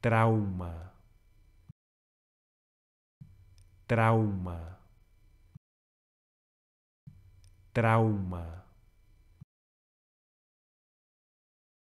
trauma. Trauma. Trauma.